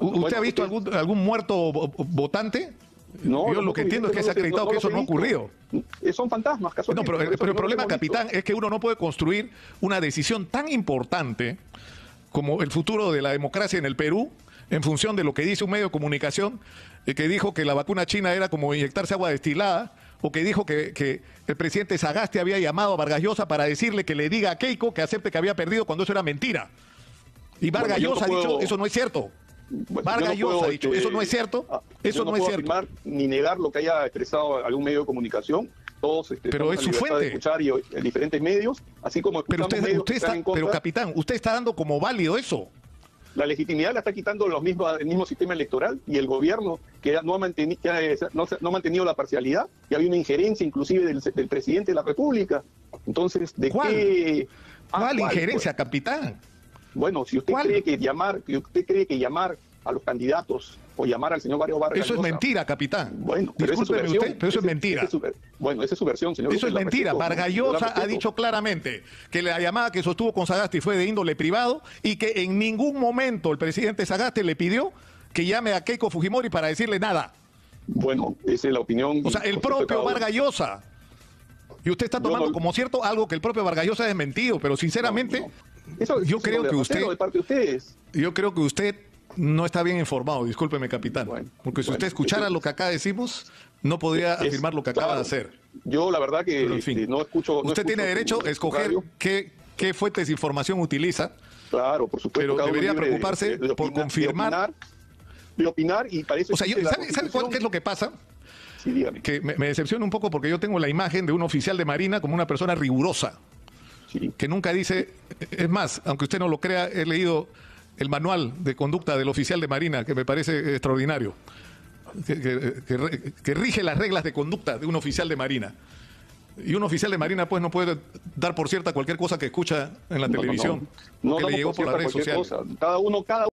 ¿Usted ha visto algún, algún muerto votante? No, Yo lo que entiendo es que se ha acreditado que eso no ha ocurrido. Eh, son fantasmas, No, pero, el problema, capitán, es que uno no puede construir una decisión tan importante como el futuro de la democracia en el Perú en función de lo que dice un medio de comunicación eh, que dijo que la vacuna china era como inyectarse agua destilada o que dijo que, el presidente Sagasti había llamado a Vargas Llosa para decirle que le diga a Keiko que acepte que había perdido cuando eso era mentira. Y Vargas Llosa ha dicho, eso no es cierto. Vargas Llosa ha dicho, eso no es cierto. Ah, eso no, es cierto. ni negar lo que haya expresado algún medio de comunicación. Todos este, pero es su fuente. De escuchar y, en diferentes medios, así como pero usted, usted está, pero capitán, usted está dando como válido eso. La legitimidad la está quitando los mismos, el mismo sistema electoral y el gobierno que no ha, mantenido, no, ha mantenido la parcialidad y había una injerencia inclusive del, presidente de la República. Entonces, ¿de ¿Cuál? qué? Ah, ¿Cuál, injerencia, pues. capitán? Bueno, si usted cree que llamar, que usted cree que llamar a los candidatos o llamar al señor Mario Vargas. Eso es mentira, capitán. Bueno, pero Discúlpeme usted, pero eso es mentira. bueno, esa es su versión, señor. Eso es mentira. Vargallosa ha dicho claramente que la llamada que sostuvo con Sagasti fue de índole privado y que en ningún momento el presidente Sagasti le pidió que llame a Keiko Fujimori para decirle nada. Bueno, esa es la opinión. O sea, el propio Vargallosa. Y usted está tomando como cierto algo que el propio Vargallosa ha desmentido, pero sinceramente, yo creo que usted, yo creo que usted no está bien informado, discúlpeme, capitán. porque si usted escuchara lo que acá decimos, no podría afirmar lo que acaba de hacer. Yo, la verdad que este, no escucho. usted tiene derecho a escoger qué, qué fuentes de información utiliza. Claro, por supuesto. Pero debería preocuparse por confirmar. De opinar, y parece. O sea, ¿sabe, ¿sabe qué es lo que pasa? Sí, dígame. Que me, decepciona un poco porque yo tengo la imagen de un oficial de Marina como una persona rigurosa. Que nunca dice. Es más, aunque usted no lo crea, he leído el manual de conducta del oficial de Marina, que me parece extraordinario, que, rige las reglas de conducta de un oficial de Marina. Y un oficial de Marina pues no puede dar por cierta cualquier cosa que escucha en la televisión, no, que le llegó por las redes sociales. Cada uno, cada